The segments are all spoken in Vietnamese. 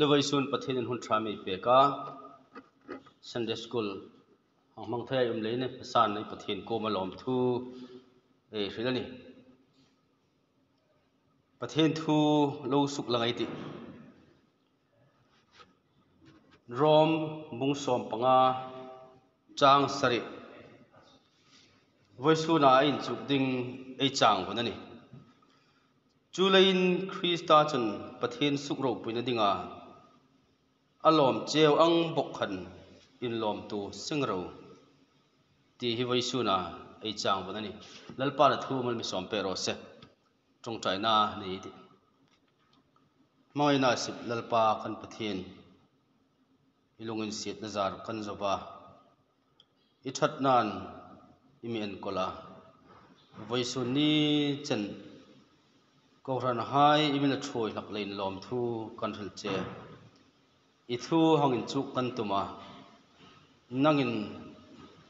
levai sun pathin in hun thami pe ka sunday school hong mang thai um leine pasan nei pathin ko malom thu e hrilani pathin thu lo suk langai ti rom bung som panga chang sari voi su na in chuk ding ei chang hunani chu lein krista chun pathin suk ro puina dinga alom cheu ang bok khan in lom tu singro ti hi vai su na ei chang ban ni lalpa la thu mal mi som pe ro se. Trong trai na ni ti mai na sip lalpa kan pathin ilungin sit na zar kan zoba i that nan imi en kola vai su ni chen. Ko ran hai imi na throi lak lein lom thu kan hel che. I thu hangin chuk kan tuma nangin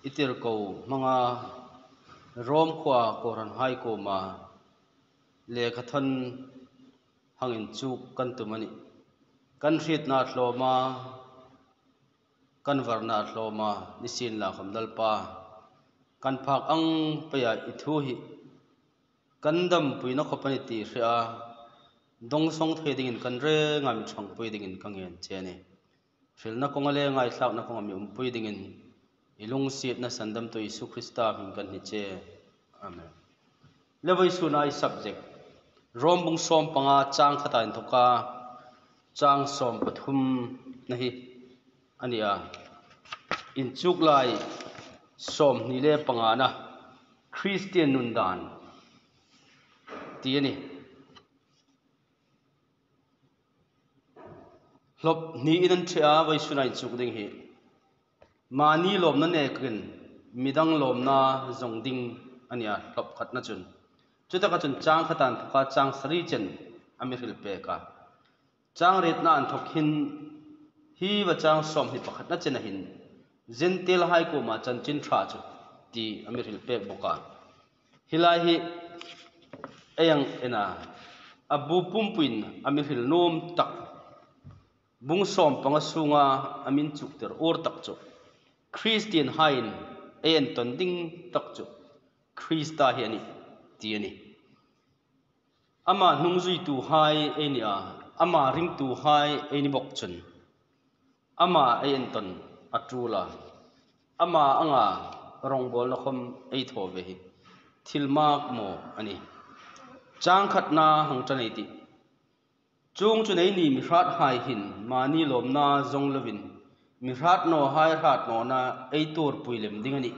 itir ko manga rom khwa ko ran hai ko ma le khathan hangin chuk kan tumani kan hrit na thloma kan varna thloma nisin la kham dal pa kan phak ang paya i thu hi kan dam puina khopani ti hria dong song thei dingin kan re ngam chang pui dingin kangen chene phil na konga le ngai thlak na konga mi um pui dingin ilung siat na sandam to isu krista hin kan ni che amen levoi su nai subject rom bung som panga chang khata in thoka chang som pathum na hi ania in chuk lai som ni le panga na christian nundan ti ani lop ni inan thia vai sunai chuk ding hi mani lom na ne krin midang lom na zong ding ania lop khat na chun chuta ka chun chang khatan ka chang sari chen ami ril pe ka chang ret na an thok hin hi wa chang som hi pakhat na chen hin zen tel hai ko ma chan chin thra chu ti ami ril pe boka hilai hi ayang ena abu pumpuin ami ril nom tak bung som panga sunga amin chuk ter or tak chu christian hain en ton ding tak chu krista hi ani ti ani ama nungzui tu hai enia ama ring tu hai eni bok chun ama en ton atula ama anga rong bol na khom ei tho ve hi thilmak mo ani chang khat na hang chanei ti chung chu nei ni mi hrat hai hin mani lom na zong lovin. Mi hrat no hai hrat no na ei tur puilem ding ani.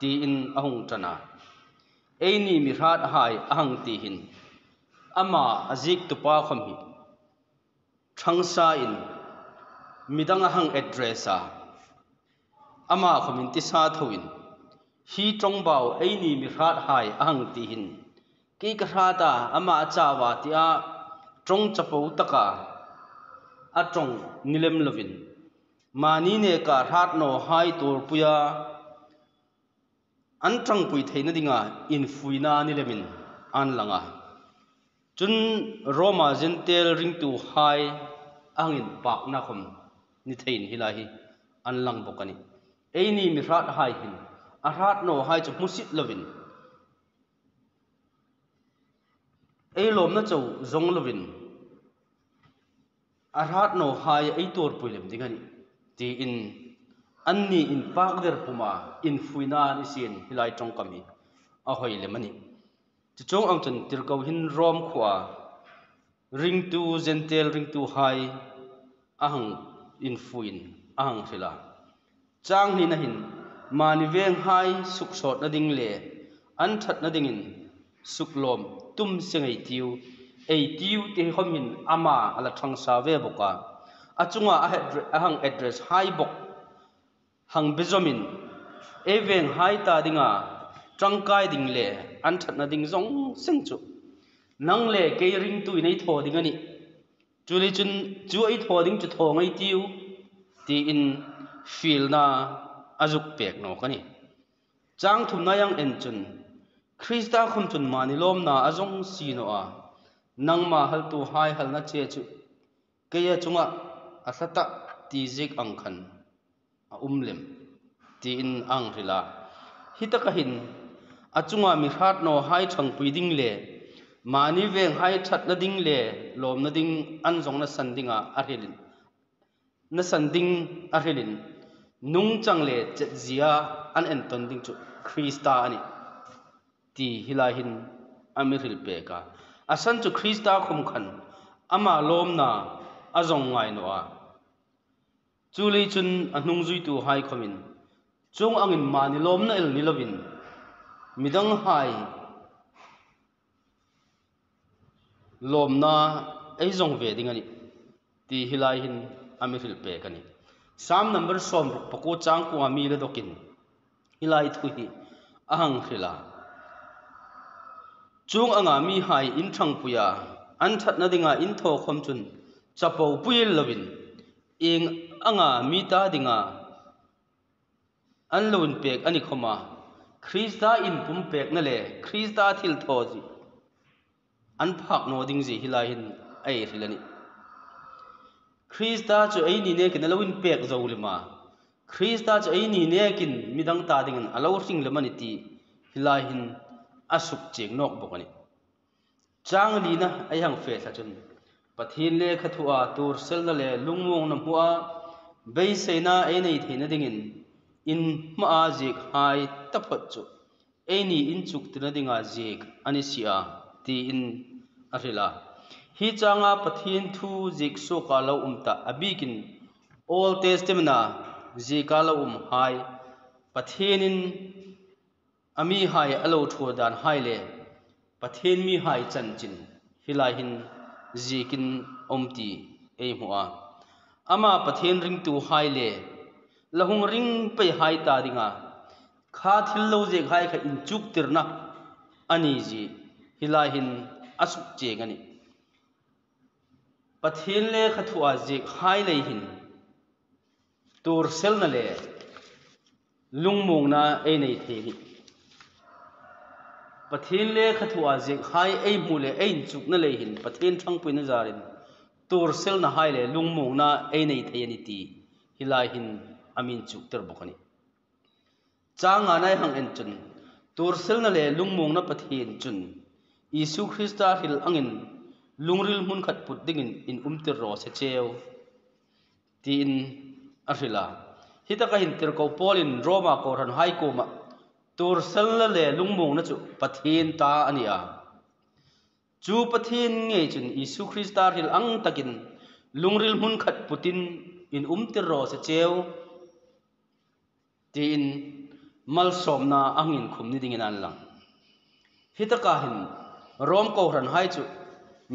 Ti in ahung chana ei ni mi hrat hai ahang ti hin. Ama azik tu pa khom hi. Thangsa in. Midang ahang address a. Ama khomin ti sa thoin hi trong bao ei ni mi hrat hai ahang ti hin. Ki ka hra ama achawa ti a trong chapo taka a trong nilem lovin mani ne ka hat no hai tur puya an trong pui theina dinga in fuina nilemin an langa chun roma gentel ring tu hai angin pak na khom ni thein hilahi an lang bokani eini mi rat hai hin a rat no hai chu musit lovin ei lom na chau zong lovin อารัตโนหายไอตัวปุ่ยเลมดิ่งนี่ตีอินอันนี้อินปากเดอร์พุมาอินฟุยนานิสินฮิไลจงกามีอาหอยเลมันนี่จะจงอังจนติลกาหินรอมขวาริงตูเจนเตลริงตูหายอ่างอินฟุนอ่างสิลาจ้างนี่นะหินมานิเวงหายสุขสดนดิ่งเล่อันทัดนดิ่งอินสุขลมตุ้มเสงไอติว ei tiu te khom hin ama ala thang sa ve boka achunga a hang address hai bok. Hang bezomin eveng hai ta dinga. Trangkai ding le. An that na ding zong seng chu. Nang le ke ring tu nei tho ding ani chu li chun, chu ai tho ding chu tho ngai tiu ti in feel na azuk pek no kani chang thum na yang en chun. Krista khum chun mani lom na azong si no a nang ma hal tu hai hal na che chu. Ke ya chunga a thata ti jik ang khan a umlem ti in ang rila hitaka hin a chunga mi khat no hai thang puiding le ma ni veng hai that na ding le lom na ding an zong na san dinga a helin na san ding a helin nung chang le che zia an en ton ding chu. Krista ani. Ti hilahin amiril pe ka asan chu krista khum khan ama lom na azong ngai no a chu lei chun a hnung zui tu hai khomin chung angin mani lom na el ni lovin midang hai lom na ei zong ve ding ani ti hilai hin amiril pe ka ni sam number som pako chang ko ami le dokin hilai thu hi ahang khila chung anga mi hai in thang puya an that na dinga in tho khom chun chapo puil lovin ing anga mi ta dinga an lun pek ani khoma krista in pum pek na le krista thil tho ji an phak no ding ji hilai hin ai hilani krista chu ai ni ne kin lawin pek zo le ma krista chu ai ni ne kin midang ta ding an alo ring le mani ti hilai hin असुक चेक नोक बोकनी चांग लीना अयंग फेस अचुन पथीन ले खथुआ तूर सेल ले लुंगमोंग न हुआ बेई सेना ए नहीं थी न दिंगिन इन मा जेक हाय तपत चु एनी इन चुक न दिंगा जेक अनिसिया ती इन अरिला hi changa pathin thu zik so ka lo um abikin old testament na zi ka lo um hai. Pathin in ami hai alo thu dan hai le pathen mi hai chan chin hilai hin zikin omti ei hua ama pathen ring tu hai le lahung ring pe hai ta dinga kha thil lo je khai kha in chuk tirna ani ji hilai hin asuk che ngani pathen le khathua je khai le hin tur sel na le lungmung na ei nei the ni pathin le khathua jing khai ei mu le ei chuk na le hin pathin thang pui na zarin tur sel na hai le lungmung na ei nei thei ani ti. Hilai hin amin chuk ter bokani changa nai hang en chun tur sel na le lungmung na pathin chun isu khrista hil angin. Lungril mun khat put dingin in umtir ro se cheu. Ti in arila hitaka hin tir ko polin roma ko ran hai ko ma tur sel le lungmung na chu pathin ta ania chu pathin nge chun isu krista hil ang takin lungril mun khat putin in umtir ro se cheu ti in mal som na angin khum ni dingin an lang hitaka hin rom ko ran hai chu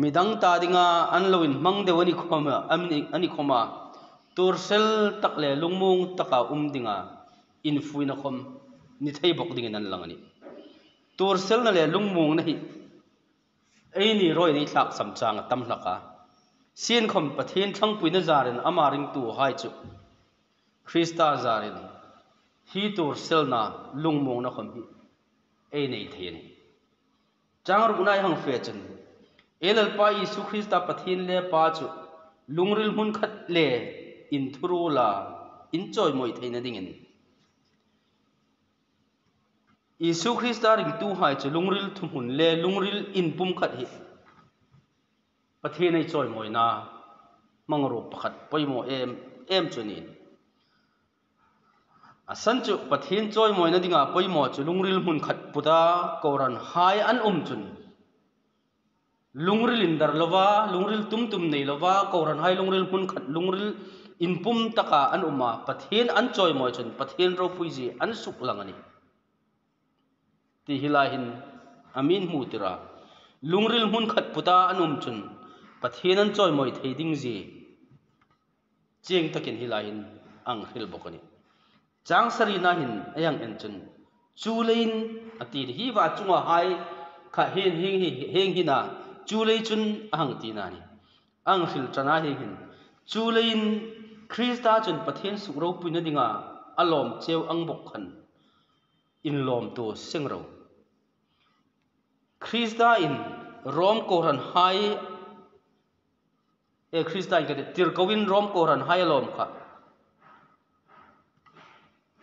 midang ta dinga an loin mang de wani khoma amni ani khoma tur sel tak le lungmung taka um dinga in fuina khom ni thei bok dingin an lang ani tur sel na le lungmung na hi ei ni roi ni thlak sam chang tam hlaka sin khom pathin thang puina zarin amaring tu hai chu krista zarin hi tur sel na lungmung na khom hi ei nei thein chang ru nai hang fe chen elal pa isu krista pathin le pa chu lungril hun khat le in thuru la in choi moi theina dingin isu krista ring tu hai chu lungril thum hun le lungril in pum khat hi pathin ai choi moi na mangro pakhat poimo em em chunin asan chu pathin choi moi na dinga poimo chu lungril mun khat puta koran hai an um chun lungril indar lova lungril tum tum nei lova koran hai lungril mun khat lungril in pum taka an uma pathin an choi moi chun pathin ro puiji an suk langani ti hilahin amin mu tira lungril mun khat puta an um chun pathin an choi moi thei ding ji cheng takin hilahin ang hil bokani chang sari na hin ayang en chun chu lein ati hi wa chunga hai kha hen heng hi heng hi na chu lei chun ang ti na ni ang hil chana hi hin chu lein krista chun pathen su ro puina dinga alom cheu ang bok khan in lom to คริสตาอินรอมกอรันไฮเอคริสตาอินกันติรกวินรอมกอรันไฮลมค่ะ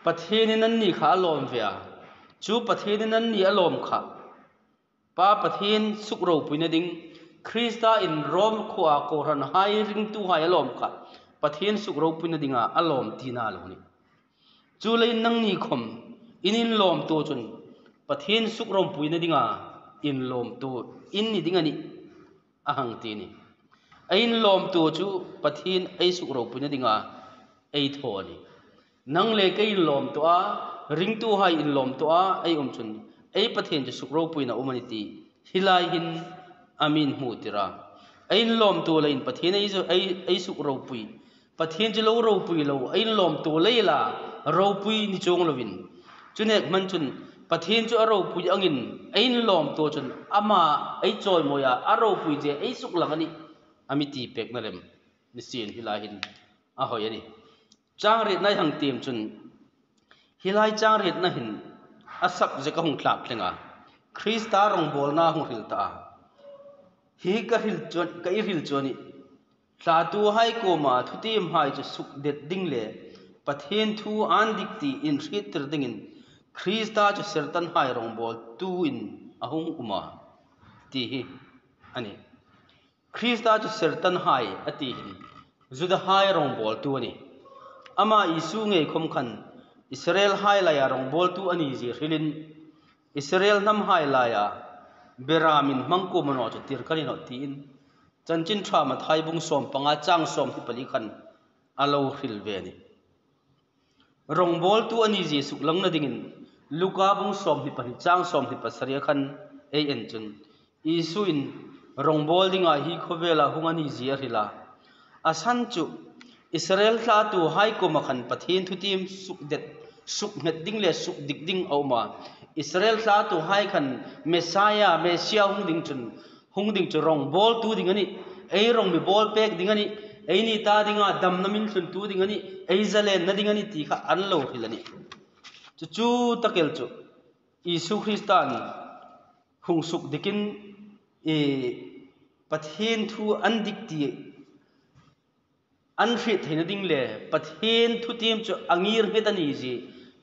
ประเทศนี้นั่นนี่ค่ะลมเวียจูประเทศนี้นั่นนี่อลมค่ะป้าประเทศสุกโรปุยนดิงคริสตาอินรอมขวากอรันไฮริงตูไฮลมค่ะประเทศสุกโรปุยนดิงอะอลมทีน่าลงนี่จูเลยนั่งนี่คมอินินลมตัวจนประเทศสุกโรปุยนดิงอะ in lom tu. In ni dinga ni ahang ti ni. Ain lom tu chu pathin ai su ro punya dinga ei tho ni nang le ke in lom to a, ring tu hai in lom to a ai um chun ai pathin chu su ro puina umani ti. Hilai hin amin mu tira ain lom tu lein pathin ai ai ai suk ro pui. Pathin chu lo ro pui lo ain lom tu leila ro pui ni chong lovin. Chune man chun pathin chu aro pui angin, ein lom to chun, ama ei choi moya, aro pui je ei suk langani ami ti pek na lem ni sin hilai hin a hoi ani. Chang ret nai hang tim chun, hilai chang ret na hin, asap je ka hung thlak thlenga khrista rong bol na hung hil ta. Hi ka hil chon, ka i hil choni. Tla tu hai ko ma thutim hai chu suk det ding le. Pathen thu an dik ti in rit ter dingin. Krista chu sertan hai rong bol tu in ahung uma ti hi ani Krista chu sertan hai ati hin zuda hai rong bol tu ani ama isu nge khom khan Israel hai la ya rong bol tu ani ji hilin Israel nam hai la ya beramin mangko mano chu tir kali no ti in chanchin tha ma thai bung som panga chang som ti pali khan alo hil ve ni rong bol tu ani ji suk lang na dingin luka bung som hi pahi chang som hi pasaria khan e en chun. Isu in rong bol dinga hi khovela hungani zia rila. Asan chu israel thla tu hai ko makhan pathin thutim suk det suk met ding le suk dik ding ma, israel thla tu hai khan messiah messiah hung ding chun hung ding chu rong bol tu ding ani ei rong mi bol pek ding ani ei ni ta dinga dam namin chun tu ding ani ei zale na ding ani ti kha an lo hilani chu chu. Takel chu isu christan hung suk dikin e pathen thu an dik ti an hri theina ding le pathen thu tim chu angir à he tani ji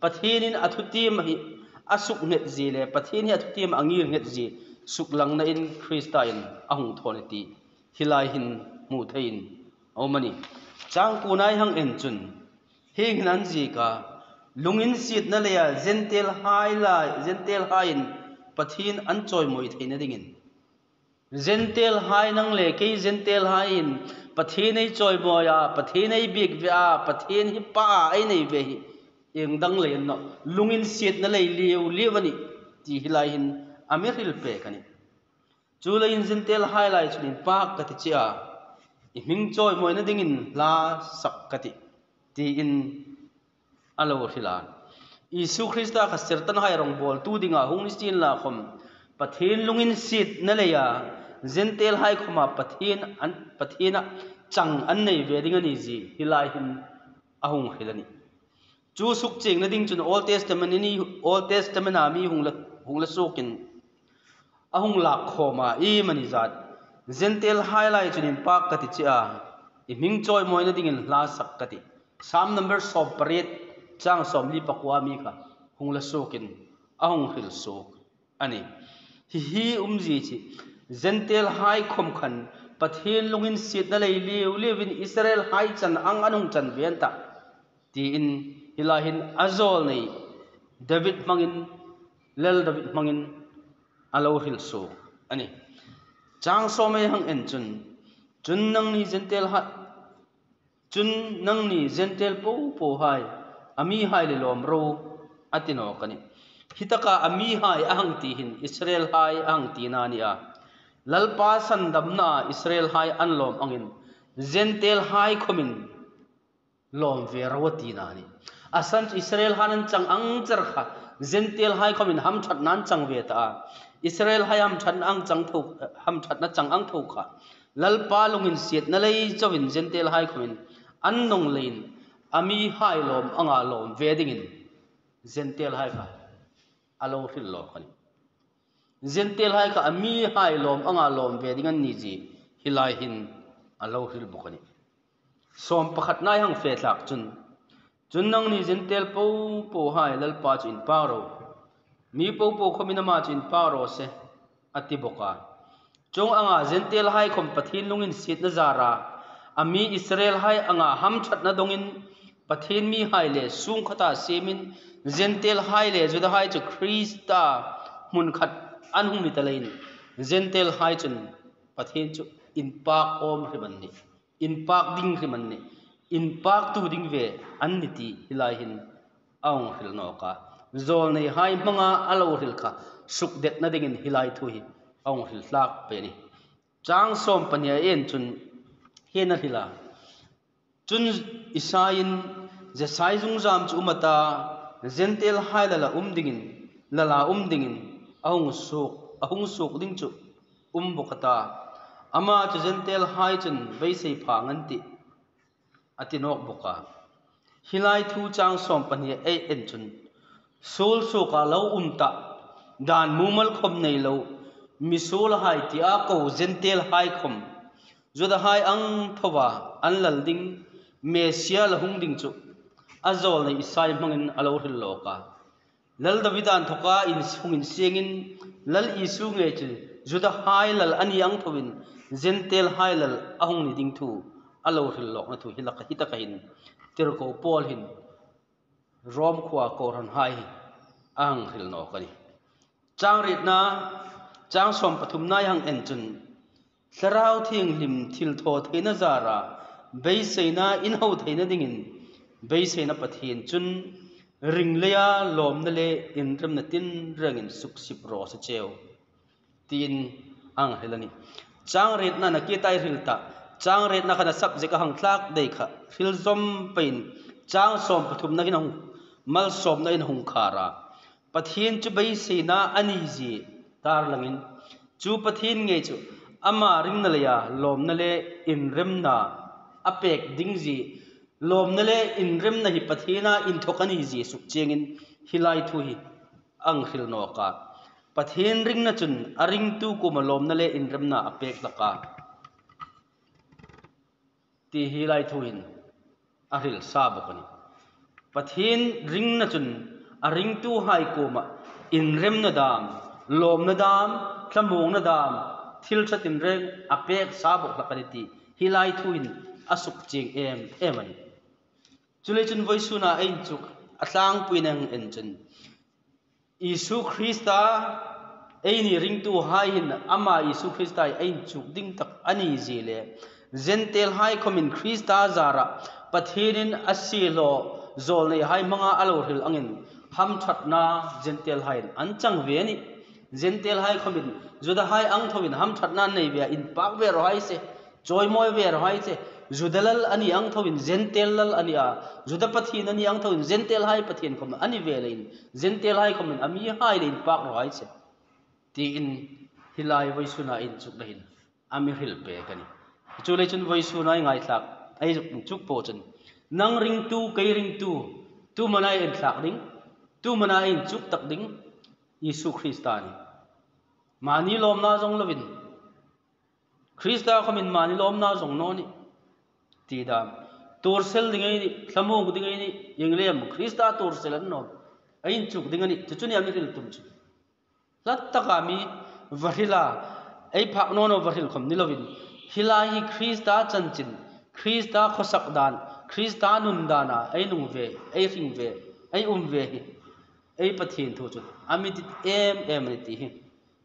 pathen in à athu tim hi asuk net ji le pathen hi athu tim angir net ji suk lang na in christain ahung thone ti hilai hin mu thein omani chang kunai hang en chun. Heng nan ji ka lungin sit na le ya zentel hai la, zentel hain pathin an choi moi theina dingin zentel hai nang le ke zentel hai in pathe nei choi bo ya pathe nei big via pathe hi pa ai nei ve hi. Eng dang le no. Lungin siết na le liu liwani ti hilai hin amir hil pe kani chula in zentel hai lai chunin pa ka ti chia. I ming choi moi na dingin la sak kati ti in alo hila isu krista kha sertan hai rong bol tu dinga hung sin la khom pathen lungin sit na le ya. Zentel hai khoma pathin an pathina chang an nei ve ding ani ji hilai hin ahung hilani chu suk cheng na ding chun old testament ni old testament a mi hung la hung la sokin ahung la khoma i mani zat. Zentel hai lai chunin pak kati cha i ming choi moi na dingin la sak kati sam number sob paret chang som li pakwa mi kha hung la sokin ahung hil sok. Ani hi hi umji chi zentel hai khom khan pathin lungin sit na lei liu liwin israel hai chan ang anung chan vianta ti in hilahin azol nei david mangin lel david mangin alo hil so ani chang so me hang en chun chun nang ni zentel ha chun nang ni zentel po po hai ami hai le lom ro atino kani hitaka ami hai ahang ti hin israel hai ahang ti na ni a lalpa san damna israel hai an lom angin zentel hai khomin lom ve rawati na ni asan israel hanan chang ang char kha zentel hai khomin ham that nan chang ve ta israel hai ham that ang chang tho ham that na chang ang tho kha lalpa lungin siat na lei chawin zentel hai khomin an nong lein ami hai lom anga lom ve dingin zentel hai kha alo hil lo khani zentel hai ka ami hai lom anga lom ve dingan ni ji hilai hin alo hil bokani som pakhat nai hang fe tlak chun chun nang ni jin tel po po hai lal pa chin pa ro mi po po khomina ma chin pa ro se ati boka chung anga jin tel hai khom pathin lungin sit na zara ami israel hai anga ham that na dongin पथें मी हाइले सूं खता सेमिन जेंतेल हाइले जुद हाइ चु ख्रीस्ता मुन खत अनहु मितलेन जेंतेल हाइ चुन पथेन चु इनपाक ओम रिमनने इनपाक दिंग रिमनने इनपाक तु दिंग वे अनिति हिलाहिन आउ हिल नोका। जोल ने हाइ मंगा अलो हिलखा सुख देत न दिंग इन हिलाइ हिल लाक पेनि। चांग सोम पन चुन हेन हिला। चुन इसाइन je sai jung jam chu mata zentel hai la um dingin la la um dingin. Ahung suk ahung suk ding chu um bokata ama chu zentel hai chun bei sei pha ngan ti. Atinok boka hilai thu chang som pania e en chun. Sol so ka lo um ta. Dan mumal khom nei lo. Misul hai ti a ko zentel hai khom. Zuda hai ang thowa an lal ding. Mesia la hung ding chu azol nei isai mangin alo hil loka. Lal davidan thoka in hungin sengin lal isu nge chi juda hai lal ani ang thowin zentel hai lal ahung ni ding thu alo hil lok na thu hilaka hitaka hin tirko pol hin, rom khwa Koran hai, ang hil no kani chang rit na, chang som pathum na yang en chun tlarau thing lim thil tho theina zara bei seina in ho theina dingin bei seina hiện chun ring leya lom na le in ram na tin rangin suk sip ro sa cheu tin ang helani chang ret na na ki tai ril ta chang ret na kana sab jeka hang thlak dei kha fil zom pain. Chang som pathum na ginong mal som na in hung khara. Pathin chu bei seina ani ji tar langin. Chu pathin nge chu. Ama ring na le ya lom na le in rem na apek ding ji lom na le in rem na hi pathina in thokani ji suk chengin hilai thu hi ang hil no ka pathin ring na chun aring tu ko ma lom na le in rem na apek la ka ti hilai thu hin aril sa bokani pathin ring na chun aring tu hai ko ma in rem na dam lom na dam tlamong na dam thil chatin reng apek sa bok la kaniti hilai thu hin asuk ching em em ani chule chun voi suna ein chuk atlang puinang en chun isu krista eini ring tu hai hin, ama isu krista ein chuk ding tak ani zile zentel hai komin krista zara pathirin asilo zol nei hai manga alo hil angin ham thatna zentel hai an chang ve ni. Zentel hai komin juda hai ang thowin ham thatna nei ve in pak ve ro hai se joy moi ve ro hai se judalal ani ang thawin zentel lal ani a. Juda pathin ani ang thawin zentel hai pathin khom, ani velein. Zentel hai khom, ami hai lein, pak ro hai che ti in hilai voi suna in chuk lein. Ami hil pe kani chu le chun voi suna ngai thak ai chuk po chen nang ring tu, kai ring tu. Tu manai in thak ding. Tu manai in chuk tak ding. Yesu khristani mani lom na jong lovin. Khrista khomin mani lom na jong no ni. दीदा तोरसेल दिगे समोंग दिगे इंगले म क्रिस्ता तोरसेल नो अइन चुक दिगे नि चुचुनि आमि रिल तुम छु लत्तगामी वरिला ऐ फाक्नो नो वरिल खम निलोविन हिलाही क्रिस्ता चनचिन क्रिस्ता खसकदान क्रिस्ता नुंदाना ऐ नुवे ऐ हिंगवे ऐ उमवे ऐ पथिन थुचु अमित एम एम रिति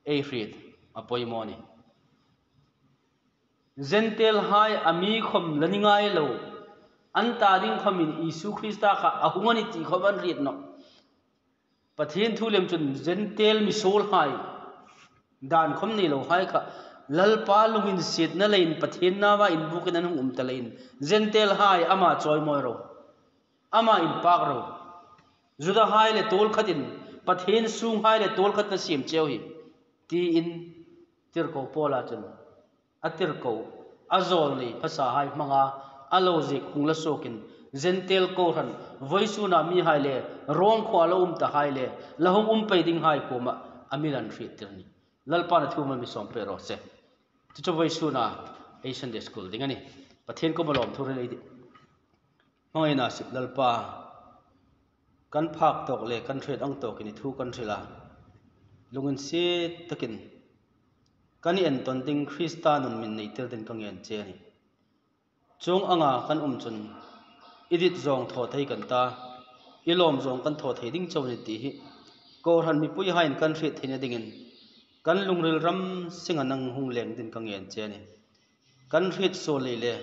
ऐ फ्रीत अपोय zentel hai ami khom laningai lo. An ta ding khomin isu krista kha ahungani ti khoban riat no pathian thu lem chun zentel mi sol hai. Dan khom ni lo hai kha lal pa lungin sit na lein pathian na wa in bukin an um ta lein. Zentel hai ama choi moi ro. Ama in pak ro. Juda hai le tol khatin pathian sung hai le tol khat na sim cheu hi. Ti in tir ko pola chun atir ko azol ni phasa hai manga aloji khungla sokin. Zentel ko han voisu na mi hai le, rong khwa lo um ta hai le lahum um pe ding hai ko ma, amilan ri tir ni. Lalpa na thuma mi som pe ro se. Tu chu voisu na asian sunday school ding ani pathen ko malom thur le di. Hoi na sip lalpa kan phak tok le, kan thret ang tok ni thu kan thila lungin se takin. Kan en ton ding krista nun min nei tel den kang yan che ni chung anga kan um chun idit zong tho thei kan ta ilom zong kan tho thei ding chaw ni ti hi ko han mi pui hain kan thret thei na dingin kan lungril ram singa nang hung leng din kang yan che ni kan thret so le le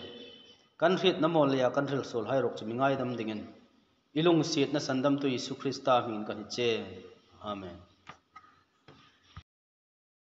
kan thret na mo le ya kan thil sol hai rok chumi ngai dam dingin ilung siat na sandam tu isu krista min kan che amen